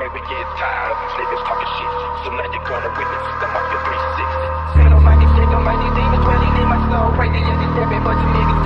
man, we get tired of these niggas talking shit. So now you're gonna witness the mafia 360. Shit on my shit on my these demons dwelling in my soul. Crazy as this heaven, but you niggas